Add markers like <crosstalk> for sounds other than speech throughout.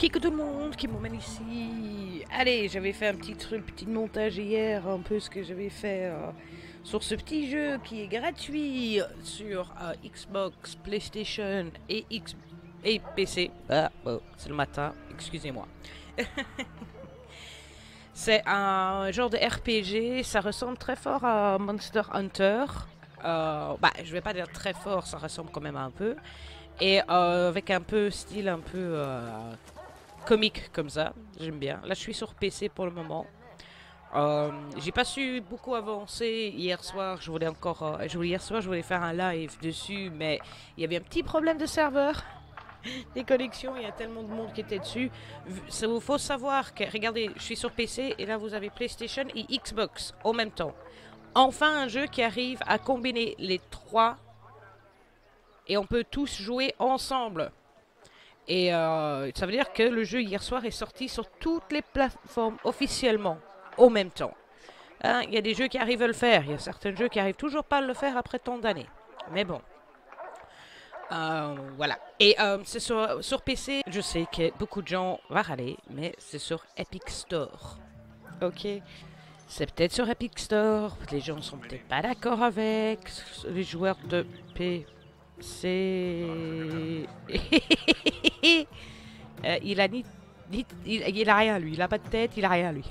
Kick tout le monde qui m'emmène ici. Allez, j'avais fait un petit truc, petit montage hier, un peu ce que j'avais fait euh, sur ce petit jeu qui est gratuit sur euh, Xbox, PlayStation et, X et PC. Ah, oh, c'est le matin, excusez-moi. <laughs> c'est un genre de RPG, ça ressemble très fort à Monster Hunter. Euh, bah, je vais pas dire très fort, ça ressemble quand même un peu. Et euh, avec un peu style un peu comique comme ça, j'aime bien. Là, je suis sur PC pour le moment. Euh, j'ai pas su beaucoup avancer hier soir. Je voulais encore, je voulais, hier soir, je voulais faire un live dessus, mais il y avait un petit problème de serveur, <laughs> des connexions. Il y a tellement de monde qui était dessus. Ça vous faut savoir que, regardez, je suis sur PC et là vous avez PlayStation et Xbox en même temps. Enfin, un jeu qui arrive à combiner les trois et on peut tous jouer ensemble. Et euh, ça veut dire que le jeu hier soir est sorti sur toutes les plateformes officiellement, au même temps. Hein, il y a des jeux qui arrivent à le faire, il y a certains jeux qui arrivent toujours pas à le faire après tant d'années. Mais bon. Euh, voilà. Et euh, c'est sur, sur, PC, je sais que beaucoup de gens vont râler, mais c'est sur Epic Store. Ok C'est peut-être sur Epic Store, les gens sont peut-être pas d'accord avec, les joueurs de P c'est... <laughs> euh, il a ni... ni il, il, a rien, lui. Il a pas de tête, il a rien, lui. <laughs>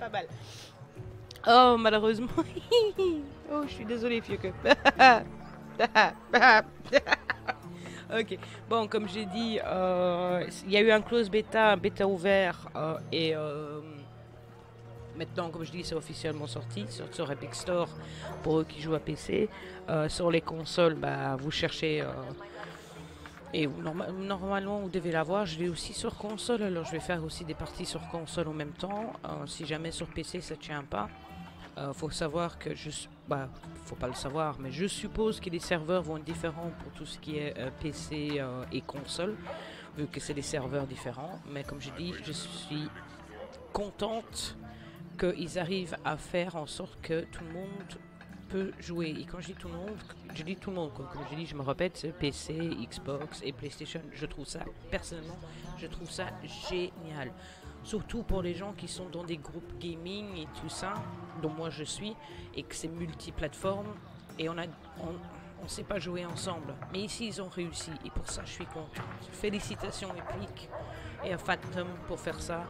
pas mal. Oh, malheureusement. <laughs> oh, je suis désolé, vieux que... <laughs> ok. Bon, comme j'ai dit, euh, il y a eu un close bêta, un bêta ouvert, euh, et... Maintenant, comme je dis, c'est officiellement sorti sur, sur, Epic Store pour eux qui jouent à PC. Euh, sur les consoles, bah, vous cherchez. Euh, et norma normalement, vous devez l'avoir. Je l'ai aussi sur console, alors je vais faire aussi des parties sur console en même temps. Euh, si jamais sur PC ça tient pas, euh, faut savoir que je. Bah, faut pas le savoir, mais je suppose que les serveurs vont être différents pour tout ce qui est euh, PC euh, et console, vu que c'est des serveurs différents. Mais comme je dis, je suis contente qu'ils arrivent à faire en sorte que tout le monde jouer. Et quand je dis tout le monde, je dis tout le monde. Comme je dis, je me répète, PC, Xbox et PlayStation. Je trouve ça, personnellement, je trouve ça génial. Surtout pour les gens qui sont dans des groupes gaming et tout ça, dont moi je suis, et que c'est multiplateforme, et on a... On, ne sait pas jouer ensemble. Mais ici, ils ont réussi. Et pour ça, je suis contente. Félicitations Epic et à Phantom pour faire ça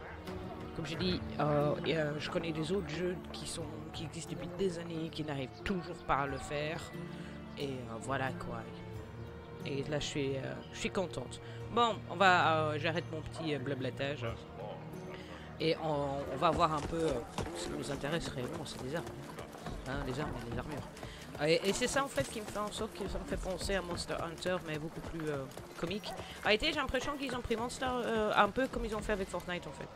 comme je dis, euh, euh, je connais des autres jeux qui, sont, qui existent depuis des années, qui n'arrivent toujours pas à le faire. Et euh, voilà quoi. Et là, je suis, euh, je suis contente. Bon, on va, j'arrête mon petit blablatage. Et on, on, va voir un peu ce qui nous intéresse réellement, c'est les armes. Hein, les armes et les armures. Et, et c'est ça en fait qui me fait en sorte que ça me fait penser à Monster Hunter, mais beaucoup plus euh, comique. En réalité, j'ai l'impression qu'ils ont pris Monster euh, un peu comme ils ont fait avec Fortnite en fait.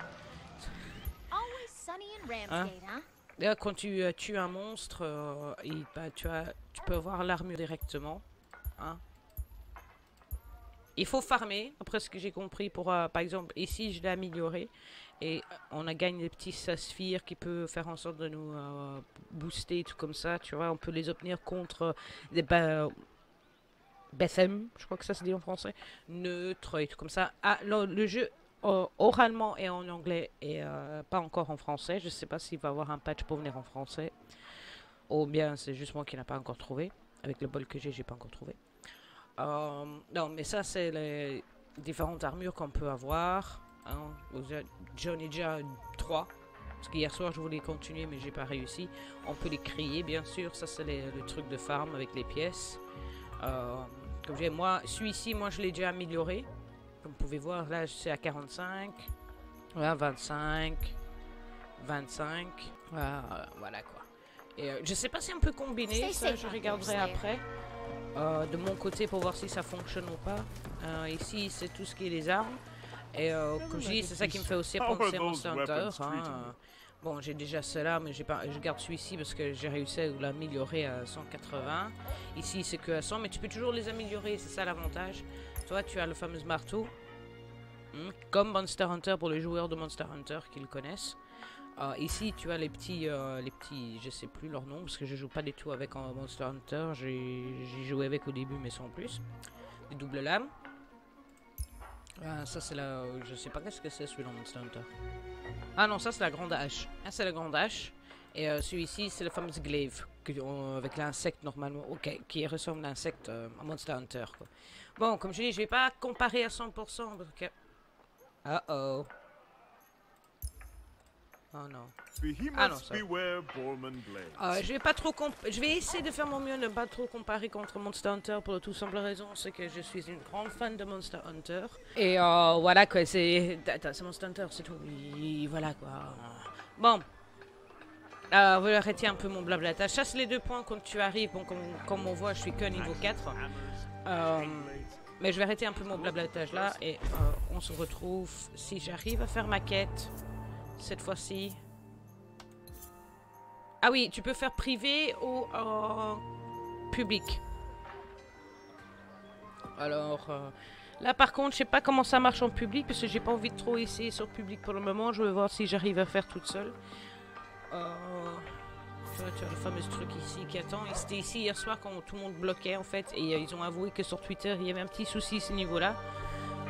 Hein? Là, quand tu euh, tues un monstre, euh, et, bah, tu, as, tu peux avoir l'armure directement. Hein? Il faut farmer, après ce que j'ai compris, pour euh, par exemple, ici je l'ai amélioré. Et on a gagné des petits saphires qui peuvent faire en sorte de nous euh, booster, tout comme ça, tu vois. On peut les obtenir contre des ba BFM, je crois que ça se dit en français, neutre et tout comme ça. Ah, le, le jeu euh, oralement et en anglais et euh, pas encore en français. Je sais pas s'il va y avoir un patch pour venir en français. Ou bien c'est juste moi qui n'ai pas encore trouvé. Avec le bol que j'ai, j'ai pas encore trouvé. Euh, non, mais ça, c'est les différentes armures qu'on peut avoir. Hein. J'en ai déjà 3. Parce qu'hier soir, je voulais continuer, mais j'ai pas réussi. On peut les créer, bien sûr. Ça, c'est le truc de farm avec les pièces. Euh, comme j'ai moi, celui-ci, moi, je l'ai déjà amélioré. Comme vous pouvez voir, là, c'est à 45. Voilà, 25. 25. Voilà, voilà quoi. Et euh, je sais pas si on peut combiner, ça je regarderai après. Euh, de mon côté pour voir si ça fonctionne ou pas. Euh, ici, c'est tout ce qui est les armes. Et comme je dis, c'est ça qui me fait aussi penser à Monster Hunter. Hein. Bon, j'ai déjà cela, mais pas, je garde celui-ci parce que j'ai réussi à l'améliorer à 180. Ici, c'est que à 100, mais tu peux toujours les améliorer, c'est ça l'avantage. Toi, tu as le fameux marteau. Hmm, comme Monster Hunter pour les joueurs de Monster Hunter qui le connaissent. Uh, ici, tu as les petits, euh, les petits, je sais plus leur nom parce que je joue pas du tout avec en Monster Hunter. J'ai joué avec au début, mais sans plus. Des doubles lames. Ah, ça c'est la... Je sais pas qu'est-ce que c'est celui-là, Monster Hunter. Ah non, ça c'est la grande hache. Ah, c'est la grande hache. Et euh, celui-ci, c'est le fameux glaive. Avec l'insecte normalement. Ok, qui ressemble à l'insecte euh, à Monster Hunter. Quoi. Bon, comme je dis, je vais pas comparer à 100%. Parce que... Uh oh. Oh non. Ah non, ça. Euh, je vais pas trop je vais essayer de faire mon mieux de ne pas trop comparer contre Monster Hunter pour la tout simple raison c'est que je suis une grande fan de Monster Hunter et euh, voilà quoi c'est c'est Monster Hunter c'est tout voilà quoi bon euh, vous arrêtez un peu mon blabla. Chasse les deux points quand tu arrives. Comme, on voit, je suis que niveau 4. Euh, mais je vais arrêter un peu mon blablatage là. Et euh, on se retrouve si j'arrive à faire ma quête cette fois-ci. Ah oui, tu peux faire privé ou public. Alors, euh, là par contre, je sais pas comment ça marche en public parce que j'ai pas envie de trop essayer sur public pour le moment. Je vais voir si j'arrive à faire toute seule. Euh, tu vois, tu as le fameux truc ici qui attend. C'était ici hier soir quand tout le monde bloquait en fait. Et euh, ils ont avoué que sur Twitter, il y avait un petit souci à ce niveau-là.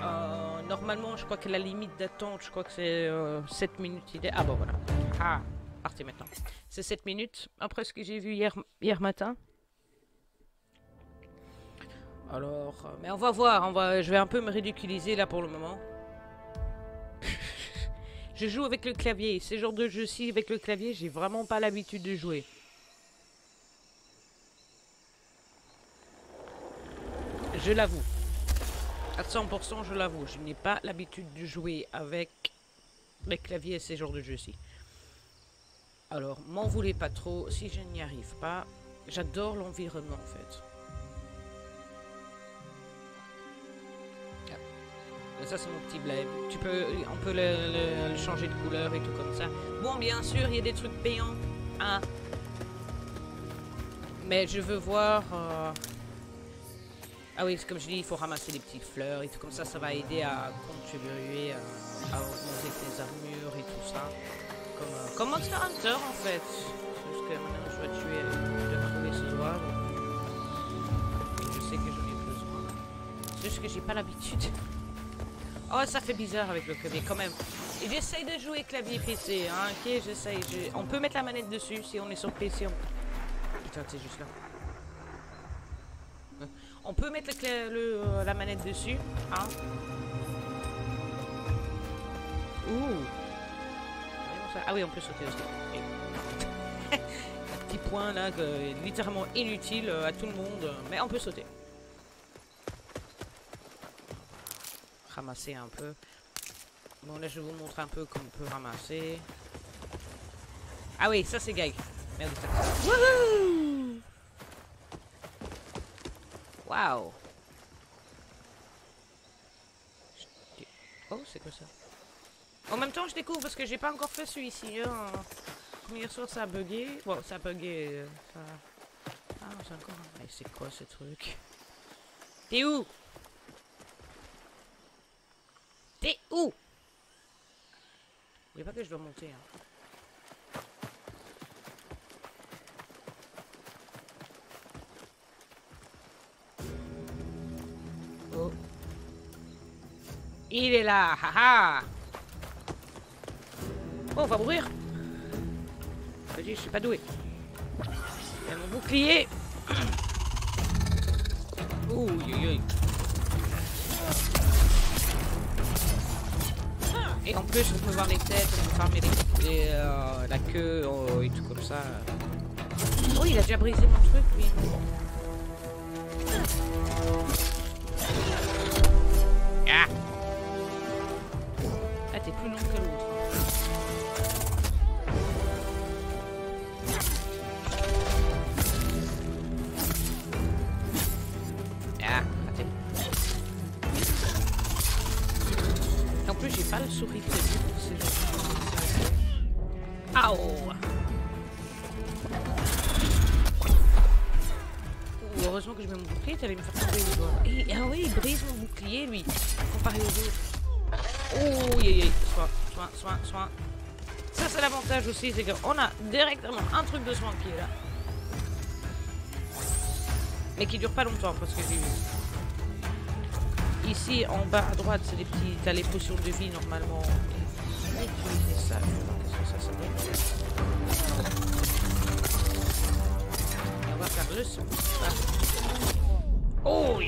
Euh, normalement, je crois que la limite d'attente, je crois que c'est 7 minutes. Ah bon, voilà. Ah, partez maintenant. C'est 7 minutes, après ce que j'ai vu hier, hier matin. Alors, mais on va voir, on va, je vais un peu me ridiculiser là pour le moment. Je joue avec le clavier. Ces genres de jeux-ci avec le clavier, j'ai vraiment pas l'habitude de jouer. Je l'avoue. À 100%, je l'avoue. Je n'ai pas l'habitude de jouer avec les claviers et ces genres de jeux-ci. Alors, m'en voulez pas trop si je n'y arrive pas. J'adore l'environnement, en fait. Ça, c'est mon petit bled. Tu peux, on peut le, changer de couleur et tout comme ça. Bon, bien sûr, il y a des trucs payants. Hein. Mais je veux voir... Euh, ah oui, comme je dis, il faut ramasser des petites fleurs et tout comme ça. Ça va aider à contribuer à, à augmenter tes armures et tout ça. Comme, euh, comme Monster Hunter, en fait. Parce que maintenant, je dois tuer, je trouver ce doigt. Je sais que j'en ai besoin. C'est juste que j'ai pas l'habitude. Oh, ça fait bizarre avec le clavier quand même. J'essaye de jouer clavier PC, hein, ok, j'essaye. On peut mettre la manette dessus si on est sur PC. Putain, c'est juste là. On peut mettre euh, la manette dessus, hein. Ouh. Ah oui, on peut sauter aussi. <laughs> Un petit point là, littéralement inutile euh, à tout le monde, mais on peut sauter. Ramasser un peu. Bon, là, je vous montrer un peu comment on peut ramasser. Ah oui, ça, c'est gag. Merde, Wouhou Waouh Oh, c'est quoi ça? En même temps, je découvre parce que j'ai pas encore fait celui-ci. Hein. Hier soir, ça a bugué. Bon, ça a bugué. Euh, ça... Ah, encore... c'est quoi ce truc? T'es où T'es où N'oubliez je dois monter. Hein. Oh. Il est là, haha Oh, on va mourir Vas-y, je suis pas doué. Il y a mon bouclier <coughs> Ouh, Et en plus, on peut voir les têtes, on peut farmer les, euh, la queue oh, et tout comme ça. Oh, il a déjà brisé mon truc, lui. Pas le souris Heureusement que je mets mon bouclier, t'allais me faire tomber les doigts. ah oui, il brise mon bouclier, lui. Comparé aux autres. Oh, yeah, yeah. Soin, soin, soin, soin. Ça, c'est l'avantage aussi, c'est qu'on a directement un truc de soin qui est là. Mais qui dure pas longtemps, parce que j'ai. Ici, en bas à droite, c'est des petits. T'as les potions de vie normalement. Et ça, donne. Le. Oh.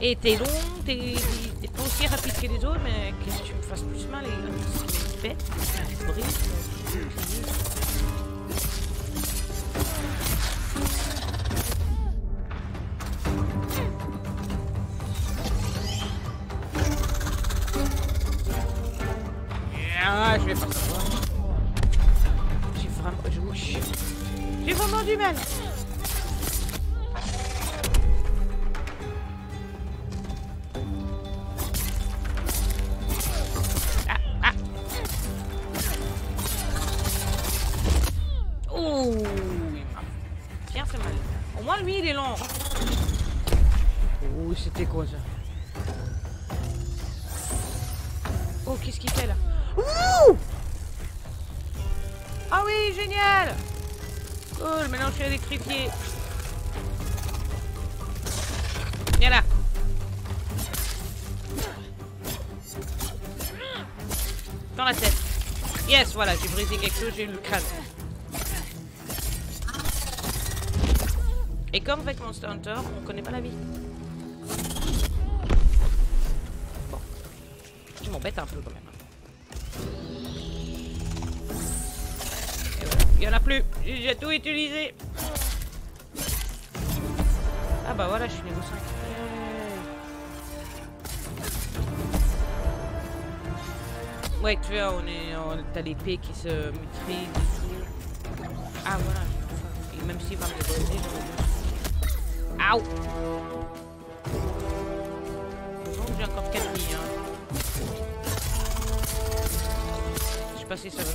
Et t'es long, t'es pas aussi rapide que les autres, mais qu'est-ce que tu me fasses plus mal, les Brise. Ah, je vais J'ai vraiment du mal. Dans la tête. Yes, voilà, j'ai brisé quelque chose, j'ai eu le crâne. Et comme avec Monster Hunter, on connaît pas la vie. Bon. Tu m'embêtes un peu quand même. Il y en a plus. J'ai tout utilisé. Ah bah voilà, je suis niveau 5. Ouais, tu vois, on est, on- t'as l'épée qui se maîtrise. Ah voilà, et même s'il va me briser, j'aurais. Aouh que j'ai encore 4 vies, hein. Je sais pas si ça va me.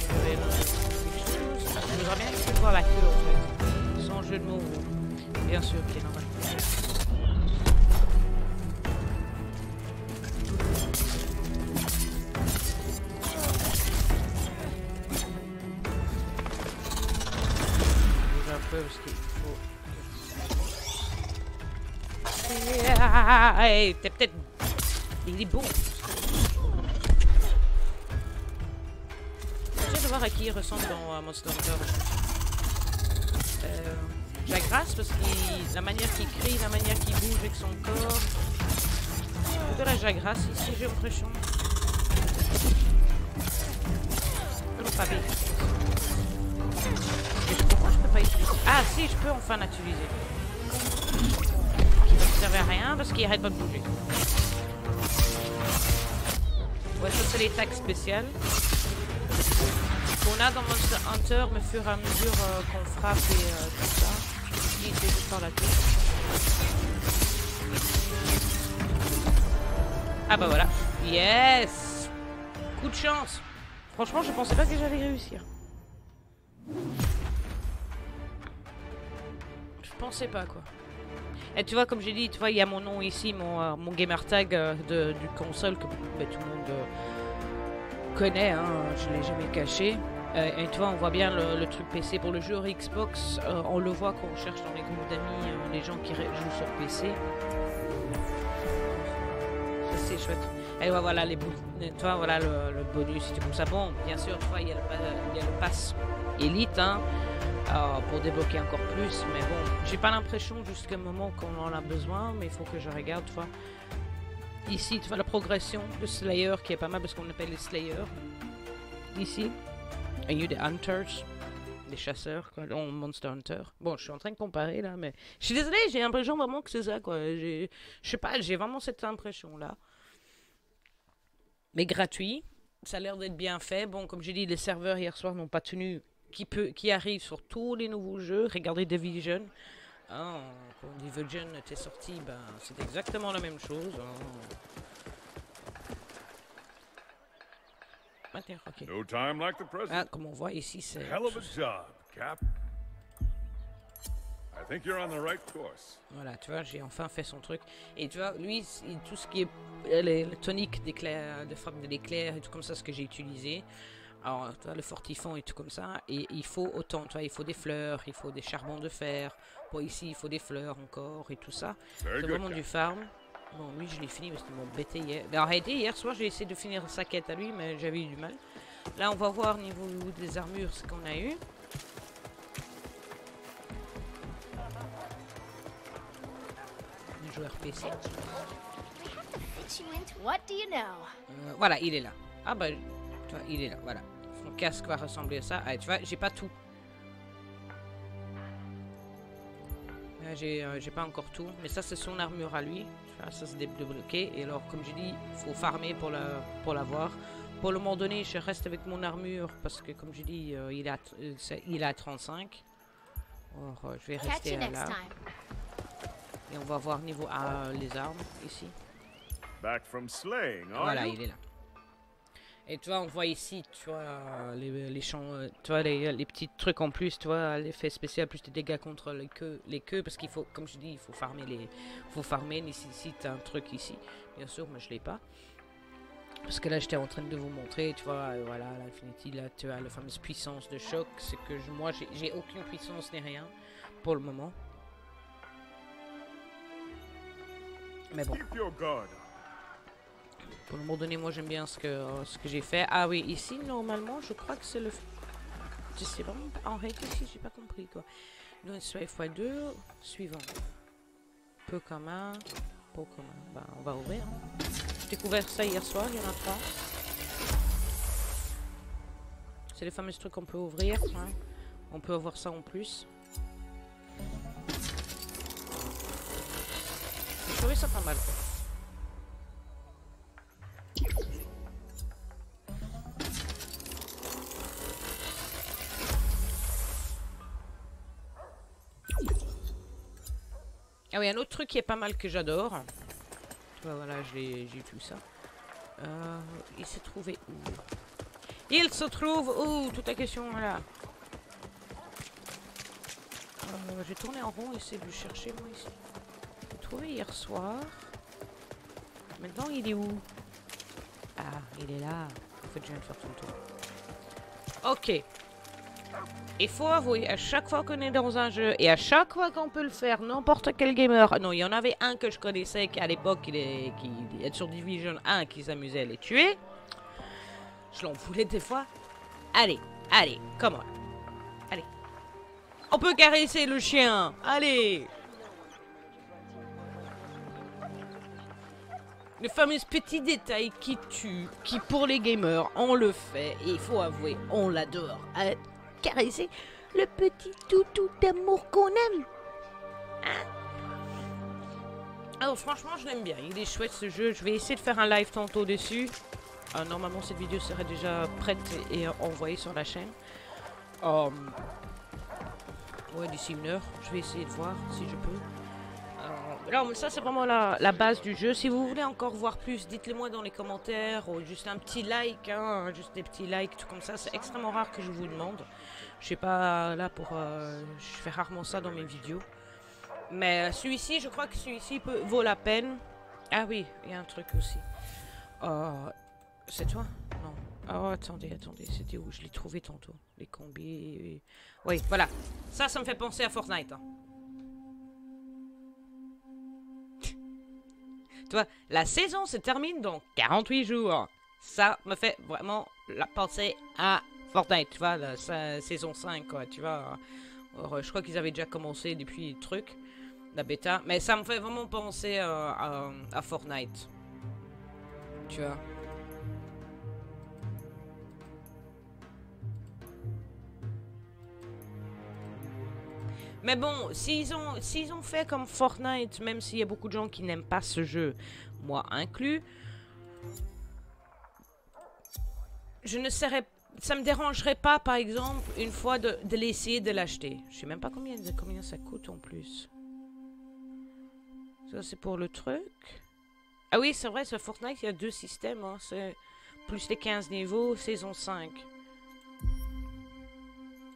Ah, Je voudrais bien essayer de voir la queue en fait. Sans jeu de mots. Bien sûr, ok, normal. bouger hey, t'es peut-être. Il est beau. J'essaie de voir à qui il ressemble dans euh, Monster Hunter. Euh, J'agresse parce que la manière qu'il crie, la manière qu'il bouge avec son corps. De la j'agresse ici, j'ai l'impression. Pas. Pourquoi je peux pas utiliser Ah si, je peux enfin l'utiliser. Servait à rien parce qu'il arrête pas de bouger. Ouais, ça c'est les tags spéciales. Qu'on a dans Monster Hunter, mais fur et à mesure euh, qu'on frappe et euh, tout ça. Ici, c'est juste par la tête. Ah bah voilà. Yes Coup de chance Franchement, je pensais pas que j'allais réussir. Je pensais pas quoi. Et tu vois, comme j'ai dit, tu vois, il y a mon nom ici, mon, euh, mon gamer tag euh, de, du console que bah, tout le monde euh, connaît, hein, je l'ai jamais caché. Et tu vois, on voit bien le, truc PC pour le jeu Xbox. on le voit quand on cherche dans les groupes d'amis les gens qui jouent sur PC. C'est chouette. Et voilà les bou- tu vois, voilà le, bonus et ça. Bon, bien sûr, tu il y y a le pass élite, hein, euh, pour débloquer encore plus. Mais bon, j'ai pas l'impression jusqu'à un moment qu'on en a besoin, mais il faut que je regarde, tu. Ici, tu vois la progression de Slayer qui est pas mal parce qu'on appelle les Slayers. Ici, il y a des Hunters, des chasseurs, quoi, Monster Hunter. Bon, je suis en train de comparer là, mais je suis désolé, j'ai l'impression vraiment que c'est ça, quoi. Je sais pas, j'ai vraiment cette impression là. Mais gratuit, ça a l'air d'être bien fait. Bon, comme j'ai dit, les serveurs hier soir n'ont pas tenu. Qui, peut, qui arrive sur tous les nouveaux jeux. Regardez Division. Hein, quand Division était sorti, ben, c'est exactement la même chose. hein. Maintenant, ok. No time like the present. Ah, comme on voit ici, c'est. Hell of a job, Cap. I think you're on the right course. Voilà, tu vois, j'ai enfin fait son truc. Et tu vois, lui, tout ce qui est euh, les, le tonique de frappe de l'éclair et tout comme ça, ce que j'ai utilisé. Alors, tu vois, le fortifon et tout comme ça. Et il faut autant, tu vois, il faut des fleurs, il faut des charbons de fer. Bon, ici, il faut des fleurs encore et tout ça. C'est vraiment du farm. Bon, lui, je l'ai fini parce qu'il m'a embêté hier. Mais en réalité, hier soir, j'ai essayé de finir sa quête à lui, mais j'avais eu du mal. Là, on va voir niveau des armures ce qu'on a eu. Un joueur PC. Fit you into what do you know? Euh, voilà, il est là. Ah bah, tu vois, il est là, voilà. Son casque va ressembler à ça. Ah, tu vois, j'ai pas tout. Là, j'ai euh, j'ai pas encore tout. Mais ça, c'est son armure à lui. Tu vois, ça, c'est débloqué. Et alors, comme je dis, faut farmer pour la pour l'avoir. Pour le moment donné, je reste avec mon armure parce que, comme je dis, euh, il, est à, t- euh, c'est- il est à 35. Alors, euh, je vais rester à là. Et on va voir niveau les armes ici. Back from slaying, are Voilà, you? il est là. Et tu vois, on voit ici, tu vois, les, les champs, euh, tu vois, les, les petits trucs en plus, tu vois, l'effet spécial, plus des dégâts contre les queues, les queues parce qu'il faut, comme je dis, il faut farmer les, faut farmer, nécessite un truc ici. Bien sûr, moi je l'ai pas. Parce que là, j'étais en train de vous montrer, tu vois, euh, voilà, l'Infinity, là, tu as la fameuse puissance de choc, c'est que je- moi, j'ai- aucune puissance ni rien, pour le moment. Mais bon. Pour le moment donné, moi j'aime bien ce que, ce que j'ai fait. Ah oui, ici, normalement, je crois que c'est le... Je sais pas. En réalité, j'ai pas compris, quoi. Donc, soit x2, suivant. Peu commun, peu commun. Bah, on va ouvrir. hein. J'ai découvert ça hier soir, il y en a trois. C'est les fameux trucs qu'on peut ouvrir. hein. On peut avoir ça en plus. J'ai trouvé ça pas mal, quoi. Ah oui, un autre truc qui est pas mal que j'adore. Vois, voilà, j'ai tout ça. Euh, il s'est trouvé où? Il se trouve où? Toute la question, voilà. Euh, j'ai tourné en rond, essayer de le chercher, moi, ici. J'ai trouvé hier soir. Maintenant, il est où? Ah, il est là. En fait, je viens de faire tout le tour. Ok. Il faut avouer, à chaque fois qu'on est dans un jeu et à chaque fois qu'on peut le faire, n'importe quel gamer. Non, il y en avait un que je connaissais à l'époque, il est, qui sur Division 1, qui s'amusait à les tuer. Je l'en voulais des fois. Allez, allez, comment Allez. On peut caresser le chien. Allez. Le fameux petit détail qui tue, qui pour les gamers, on le fait, et il faut avouer, on l'adore. Caresser le petit toutou d'amour qu'on aime. Hein? Alors franchement, je l'aime bien, il est chouette ce jeu. Je vais essayer de faire un live tantôt dessus. Euh, normalement, cette vidéo serait déjà prête et envoyée sur la chaîne. Euh, ouais, d'ici une heure, je vais essayer de voir si je peux. Non, mais ça c'est vraiment la, base du jeu. Si vous voulez encore voir plus, dites-le moi dans les commentaires ou juste un petit like, hein, juste des petits likes, tout comme ça. C'est extrêmement rare que je vous demande. Je suis pas là pour. euh, je fais rarement ça dans mes vidéos. Mais euh, celui-ci, je crois que celui-ci vaut la peine. Ah oui, il y a un truc aussi. Euh, c'est toi? Non. Oh, attendez, attendez, c'était où? Je l'ai trouvé tantôt. Les combis. Oui, voilà. Ça, ça me fait penser à Fortnite. hein. Tu vois, la saison se termine dans 48 jours. Ça me fait vraiment la penser à Fortnite, tu vois, la sa- saison 5, quoi, tu vois. Je crois qu'ils avaient déjà commencé depuis le truc, la bêta, mais ça me fait vraiment penser euh, à, à Fortnite. Tu vois. Mais bon, s'ils ont, ont fait comme Fortnite, même s'il y a beaucoup de gens qui n'aiment pas ce jeu, moi inclus, je ne serais, ça me dérangerait pas, par exemple, une fois de, l'essayer de l'acheter. Je sais même pas combien, combien ça coûte en plus. Ça c'est pour le truc. Ah oui, c'est vrai, sur Fortnite, il y a deux systèmes. hein, C'est plus les 15 niveaux, saison 5.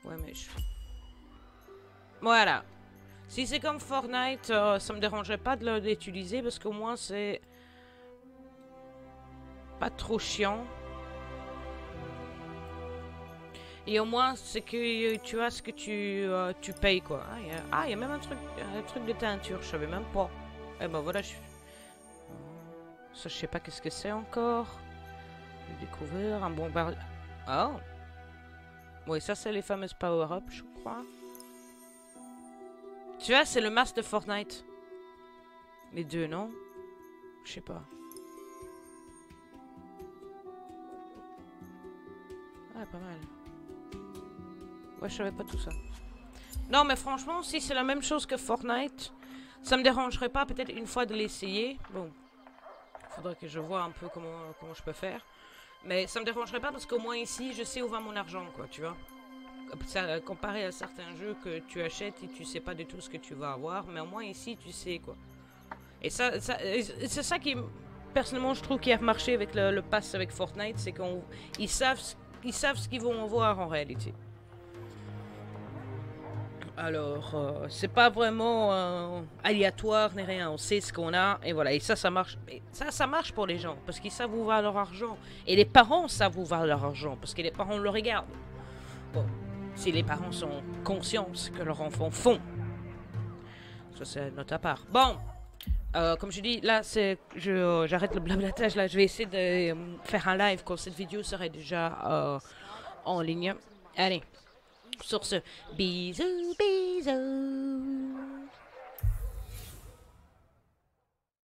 Ouais, mais je... Voilà. Si c'est comme Fortnite, euh, ça me dérangerait pas de l'utiliser parce qu'au moins c'est pas trop chiant. Et au moins, c'est que tu as ce que tu, euh, tu payes, quoi. Ah, il y, a, ah, même un truc, un truc de teinture, je savais même pas. Eh ben voilà, je... Ça, je sais pas qu'est-ce que c'est encore. J'ai découvert un bombardier. Oh Oui, ça, c'est les fameuses power-up, je crois. Tu vois, c'est le masque de Fortnite. Les deux, non? Je sais pas. Ah, pas mal. Ouais, je savais pas tout ça. Non, mais franchement, si c'est la même chose que Fortnite, ça me dérangerait pas peut-être une fois de l'essayer. Bon, faudrait que je vois un peu comment, comment je peux faire. Mais ça me dérangerait pas parce qu'au moins ici, je sais où va mon argent, quoi, tu vois. Comparé à certains jeux que tu achètes et tu sais pas du tout ce que tu vas avoir, mais au moins ici, tu sais, quoi. Et ça, c'est ça qui, personnellement, je trouve qui a marché avec le, pass avec Fortnite, c'est qu'ils savent, ils savent ce qu'ils vont avoir en réalité. Alors, euh, c'est pas vraiment euh, aléatoire ni rien. On sait ce qu'on a et voilà. Et ça, ça marche. ça, ça marche pour les gens parce qu'ils savent où va leur argent. Et les parents savent où va leur argent parce que les parents le regardent. Bon, si les parents sont conscients ce que leurs enfants font, ça c'est notre part. Bon, euh, comme je dis, là, c'est, j'arrête le blablatage. Là, je vais essayer de faire un live quand cette vidéo serait déjà en ligne. Allez. Sur ce, bisous, bisous.